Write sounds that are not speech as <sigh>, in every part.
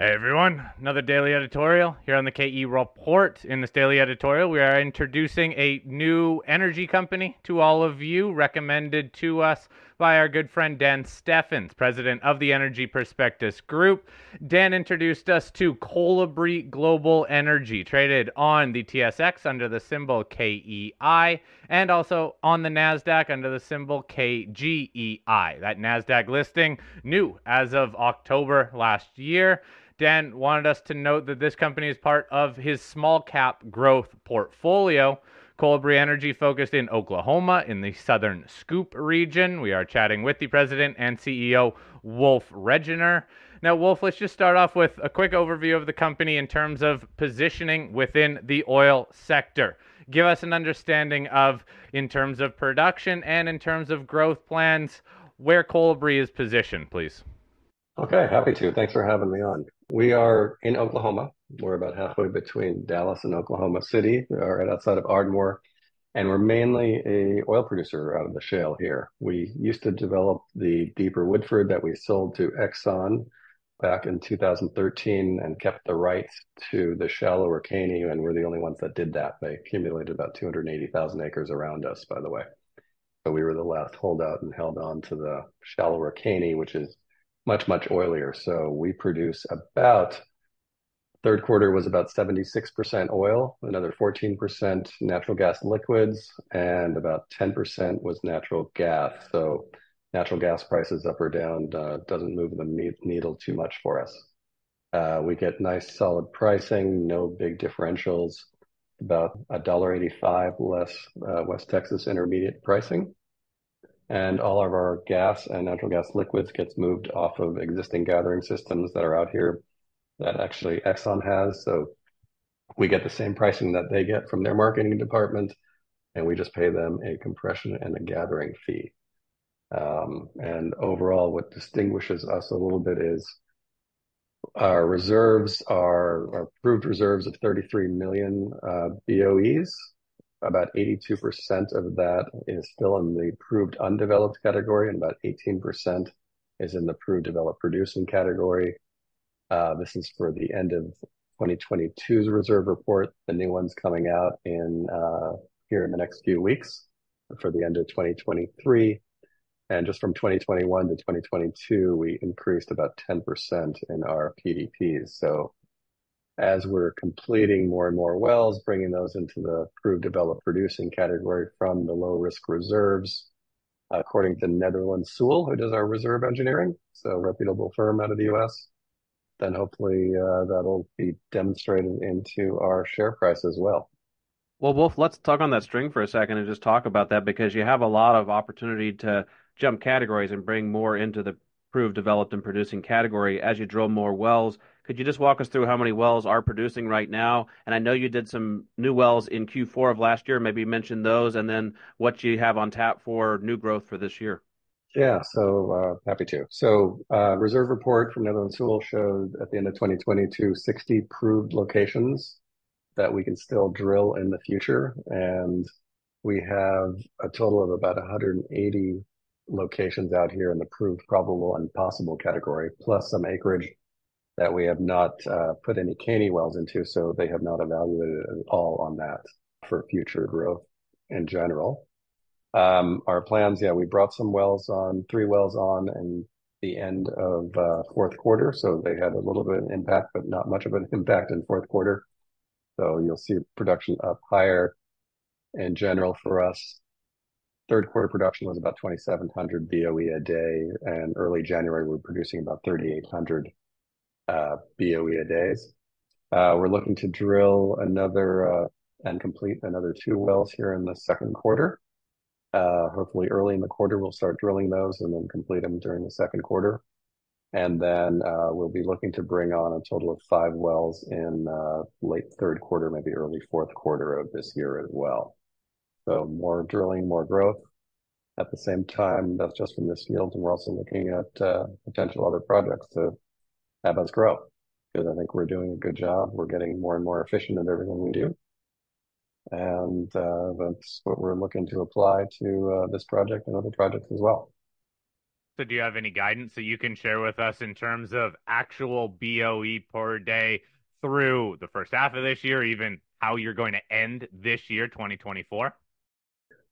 Hey everyone, another daily editorial here on the KE Report. In this daily editorial, we are introducing a new energy company to all of you, recommended to us by our good friend Dan Steffens, president of the Energy Prospectus Group. Dan introduced us to Kolibri Global Energy, traded on the TSX under the symbol KEI and also on the NASDAQ under the symbol KGEI. That NASDAQ listing new as of October last year. Dan wanted us to note that this company is part of his small cap growth portfolio. Kolibri Energy focused in Oklahoma in the southern Scoop region. We are chatting with the president and CEO, Wolf Regener. Now, Wolf, let's just start off with a quick overview of the company in terms of positioning within the oil sector. Give us an understanding of, in terms of production and in terms of growth plans, where Kolibri is positioned, please. Okay, happy to. Thanks for having me on. We are in Oklahoma. We're about halfway between Dallas and Oklahoma City. We right outside of Ardmore, and we're mainly a oil producer out of the shale here. We used to develop the deeper Woodford that we sold to Exxon back in 2013 and kept the rights to the shallower Caney, and we're the only ones that did that. They accumulated about 280,000 acres around us, by the way. So we were the last holdout and held on to the shallower Caney, which is much, much oilier. So we produce about third quarter was about 76% oil, another 14% natural gas liquids, and about 10% was natural gas. So natural gas prices up or down uh, doesn't move the needle too much for us. Uh, we get nice solid pricing, no big differentials, about $1.85 less uh, West Texas intermediate pricing and all of our gas and natural gas liquids gets moved off of existing gathering systems that are out here that actually Exxon has. So we get the same pricing that they get from their marketing department, and we just pay them a compression and a gathering fee. Um, and overall, what distinguishes us a little bit is our reserves are our proved reserves of 33 million uh, BOEs, about 82% of that is still in the proved undeveloped category, and about 18% is in the proved developed producing category. Uh, this is for the end of 2022's reserve report. The new one's coming out in uh, here in the next few weeks for the end of 2023. And just from 2021 to 2022, we increased about 10% in our PDPs. So as we're completing more and more wells, bringing those into the proved developed producing category from the low risk reserves. According to Netherland Sewell, who does our reserve engineering, so a reputable firm out of the US, then hopefully uh, that'll be demonstrated into our share price as well. Well, Wolf, let's talk on that string for a second and just talk about that because you have a lot of opportunity to jump categories and bring more into the proved developed and producing category as you drill more wells could you just walk us through how many wells are producing right now? And I know you did some new wells in Q4 of last year. Maybe mention those, and then what you have on tap for new growth for this year. Yeah, so uh, happy to. So uh, reserve report from Netherland Sewell showed at the end of 2022 60 proved locations that we can still drill in the future, and we have a total of about 180 locations out here in the proved probable and possible category, plus some acreage that we have not uh, put any Caney wells into, so they have not evaluated at all on that for future growth in general. Um, our plans, yeah, we brought some wells on, three wells on and the end of uh, fourth quarter, so they had a little bit of impact, but not much of an <laughs> impact in fourth quarter. So you'll see production up higher in general for us. Third quarter production was about 2,700 BOE a day, and early January, we're producing about 3,800 uh, BOE a days. Uh, we're looking to drill another uh, and complete another two wells here in the second quarter. Uh, hopefully early in the quarter, we'll start drilling those and then complete them during the second quarter. And then uh, we'll be looking to bring on a total of five wells in uh, late third quarter, maybe early fourth quarter of this year as well. So more drilling, more growth. At the same time, that's just from this field, and we're also looking at potential other projects to have us grow because I think we're doing a good job. We're getting more and more efficient at everything we do. And uh, that's what we're looking to apply to uh, this project and other projects as well. So do you have any guidance that you can share with us in terms of actual BOE per day through the first half of this year, even how you're going to end this year, 2024?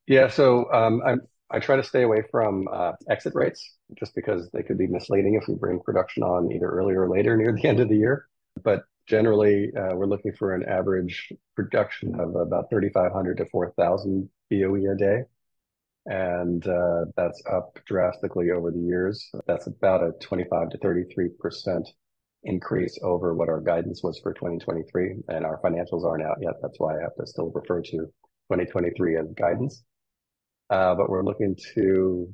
Yeah, so um, I, I try to stay away from uh, exit rates just because they could be misleading if we bring production on either earlier or later near the end of the year. But generally, uh, we're looking for an average production of about 3,500 to 4,000 BOE a day. And uh, that's up drastically over the years. That's about a 25 to 33% increase over what our guidance was for 2023. And our financials aren't out yet. That's why I have to still refer to 2023 as guidance. Uh, but we're looking to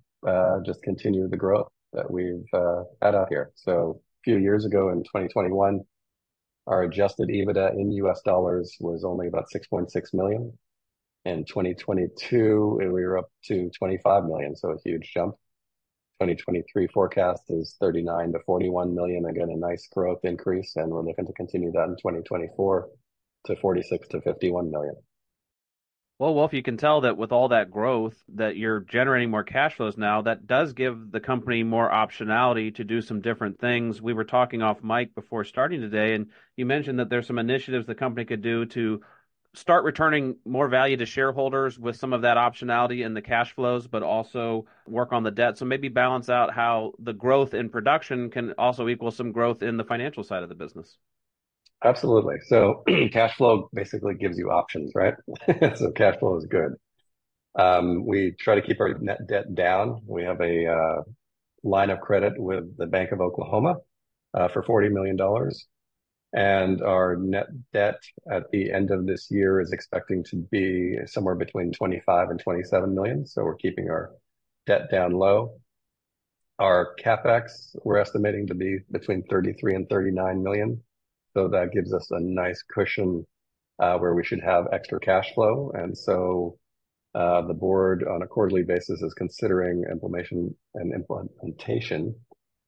just continue the growth that we've had out here. So a few years ago in 2021, our adjusted EBITDA in US dollars was only about 6.6 million. In 2022, we were up to 25 million, so a huge jump. 2023 forecast is 39 to 41 million. Again, a nice growth increase, and we're looking to continue that in 2024 to 46 to 51 million. Well, Wolf, you can tell that with all that growth that you're generating more cash flows now, that does give the company more optionality to do some different things. We were talking off mic before starting today, and you mentioned that there's some initiatives the company could do to start returning more value to shareholders with some of that optionality in the cash flows, but also work on the debt. So maybe balance out how the growth in production can also equal some growth in the financial side of the business. Absolutely. So <clears throat> cash flow basically gives you options, right? <laughs> so cash flow is good. Um, we try to keep our net debt down. We have a uh, line of credit with the Bank of Oklahoma uh, for $40 million. And our net debt at the end of this year is expecting to be somewhere between 25 and 27 million. So we're keeping our debt down low. Our capex, we're estimating to be between 33 and 39 million. So that gives us a nice cushion uh, where we should have extra cash flow. And so uh, the board on a quarterly basis is considering implementation and implementation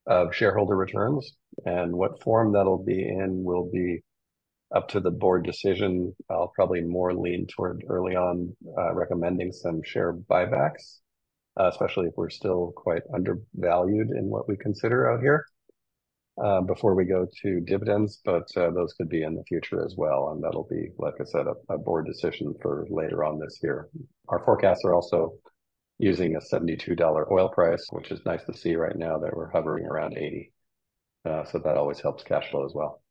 of shareholder returns. And what form that'll be in will be up to the board decision. I'll probably more lean toward early on uh, recommending some share buybacks, especially if we're still quite undervalued in what we consider out here. Uh, before we go to dividends, but uh, those could be in the future as well. And that'll be, like I said, a board decision for later on this year. Our forecasts are also using a $72 oil price, which is nice to see right now that we're hovering around 80. Uh, so that always helps cash flow as well.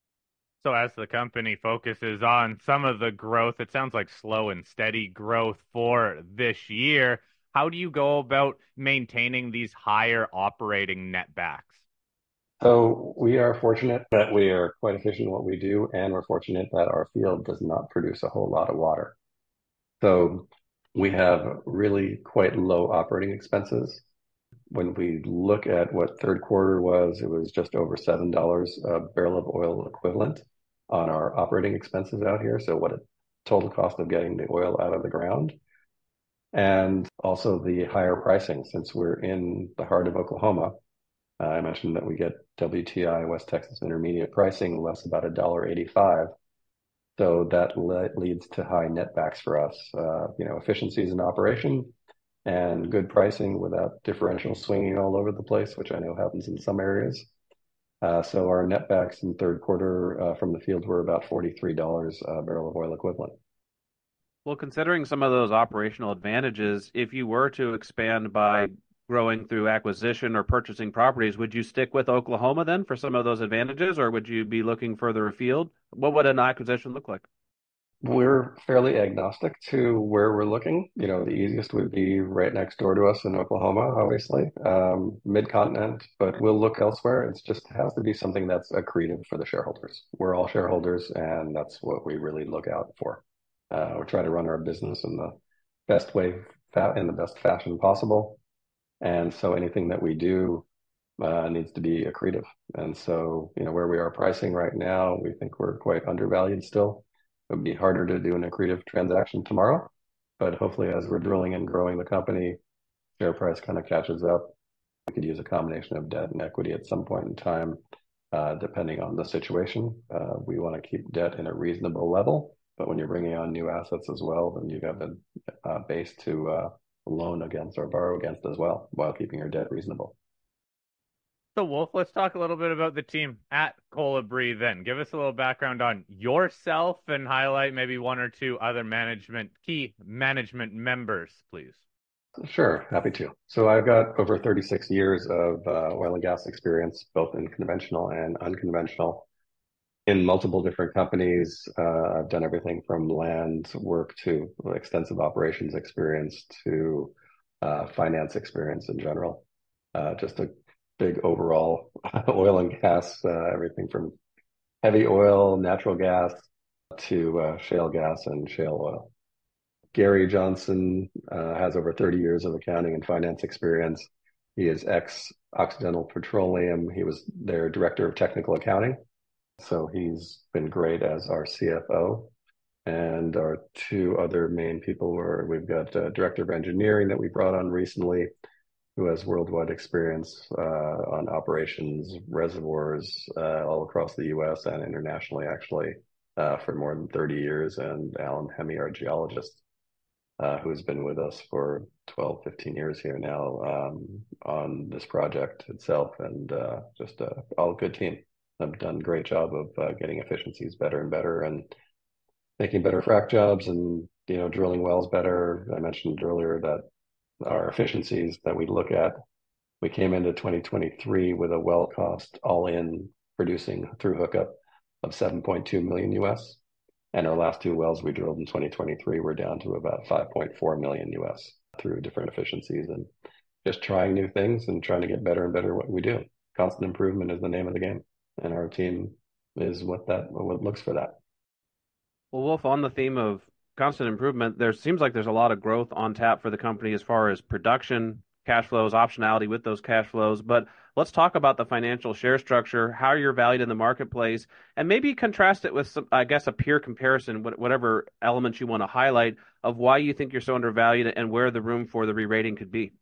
So as the company focuses on some of the growth, it sounds like slow and steady growth for this year. How do you go about maintaining these higher operating netbacks? So we are fortunate that we are quite efficient in what we do, and we're fortunate that our field does not produce a whole lot of water. So we have really quite low operating expenses. When we look at what third quarter was, it was just over $7 a barrel of oil equivalent on our operating expenses out here. So what a total cost of getting the oil out of the ground. And also the higher pricing since we're in the heart of Oklahoma uh, I mentioned that we get WTI West Texas Intermediate pricing less about $1.85. So that le leads to high netbacks for us. Uh, you know, efficiencies in operation and good pricing without differential swinging all over the place, which I know happens in some areas. Uh, so our netbacks in third quarter uh, from the field were about $43 a barrel of oil equivalent. Well, considering some of those operational advantages, if you were to expand by growing through acquisition or purchasing properties, would you stick with Oklahoma then for some of those advantages, or would you be looking further afield? What would an acquisition look like? We're fairly agnostic to where we're looking. You know, the easiest would be right next door to us in Oklahoma, obviously, um, mid continent, but we'll look elsewhere. It just has to be something that's accretive for the shareholders. We're all shareholders, and that's what we really look out for. Uh, we try to run our business in the best way, in the best fashion possible. And so anything that we do uh, needs to be accretive. And so, you know, where we are pricing right now, we think we're quite undervalued still. It would be harder to do an accretive transaction tomorrow, but hopefully as we're drilling and growing the company, share price kind of catches up. We could use a combination of debt and equity at some point in time, uh, depending on the situation. Uh, we want to keep debt in a reasonable level, but when you're bringing on new assets as well, then you have a base to loan against or borrow against as well while keeping your debt reasonable. So, Wolf, let's talk a little bit about the team at Kolibri then. Give us a little background on yourself and highlight maybe one or two other management, key management members, please. Sure, happy to. So, I've got over 36 years of uh, oil and gas experience, both in conventional and unconventional, in multiple different companies. Uh, I've done everything from land work to extensive operations experience to uh, finance experience in general. Uh, just a big overall <laughs> oil and gas, uh, everything from heavy oil, natural gas to uh, shale gas and shale oil. Gary Johnson uh, has over 30 years of accounting and finance experience. He is ex Occidental Petroleum. He was their director of technical accounting. So he's been great as our CFO. And our two other main people were we've got a director of engineering that we brought on recently, who has worldwide experience uh, on operations, reservoirs uh, all across the U.S. and internationally, actually, uh, for more than 30 years. And Allan Hemmy, our geologist, uh, who's been with us for 12, 15 years here now um, on this project itself, and uh, just a all good team. Have done a great job of uh, getting efficiencies better and better, and making better frac jobs, and you know drilling wells better. I mentioned earlier that our efficiencies that we look at. We came into 2023 with a well cost all in producing through hookup of 7.2 million US. And our last two wells we drilled in 2023 were down to about 5.4 million US through different efficiencies and just trying new things and trying to get better and better what we do. Constant improvement is the name of the game. And our team is what that what looks for that. Well, Wolf, on the theme of constant improvement. There seems like there's a lot of growth on tap for the company as far as production, cash flows, optionality with those cash flows. But let's talk about the financial share structure, how you're valued in the marketplace, and maybe contrast it with, some, I guess, a peer comparison, whatever elements you want to highlight of why you think you're so undervalued and where the room for the re-rating could be.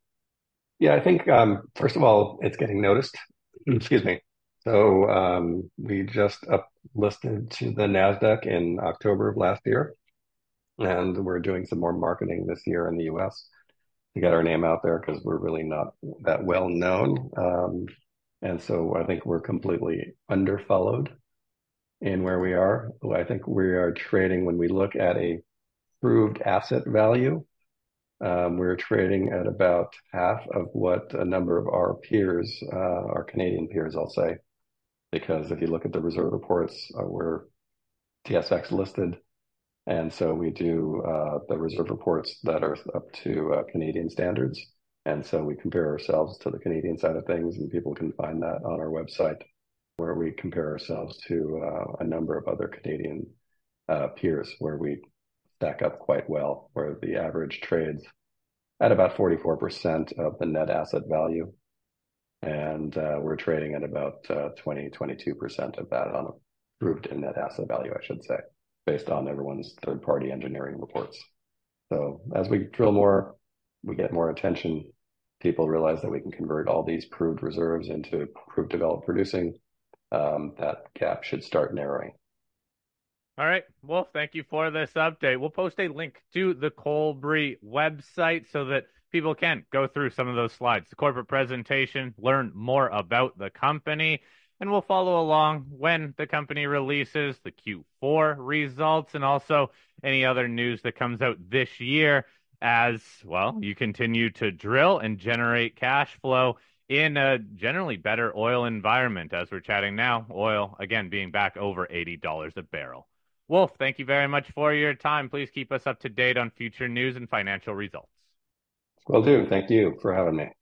Yeah, I think um, first of all, it's getting noticed. <clears throat> Excuse me. So um, we just up listed to the Nasdaq in October of last year and we're doing some more marketing this year in the US to get our name out there because we're really not that well known. Um, and so I think we're completely underfollowed in where we are. I think we are trading when we look at a proved asset value. Um, we're trading at about half of what a number of our peers, uh, our Canadian peers, I'll say, because if you look at the reserve reports, uh, we're TSX listed and so we do uh, the reserve reports that are up to uh, Canadian standards. And so we compare ourselves to the Canadian side of things, and people can find that on our website where we compare ourselves to uh, a number of other Canadian uh, peers where we stack up quite well, where the average trades at about 44% of the net asset value. And uh, we're trading at about uh, 20, 22% of that on approved net asset value, I should say based on everyone's third party engineering reports. So as we drill more, we get more attention. People realize that we can convert all these proved reserves into proved developed producing. Um, that gap should start narrowing. All right. Well, thank you for this update. We'll post a link to the Kolibri website so that people can go through some of those slides, the corporate presentation, learn more about the company and we'll follow along when the company releases the Q4 results and also any other news that comes out this year as well you continue to drill and generate cash flow in a generally better oil environment. As we're chatting now oil again being back over $80 a barrel. Wolf thank you very much for your time. Please keep us up to date on future news and financial results will do. Thank you for having me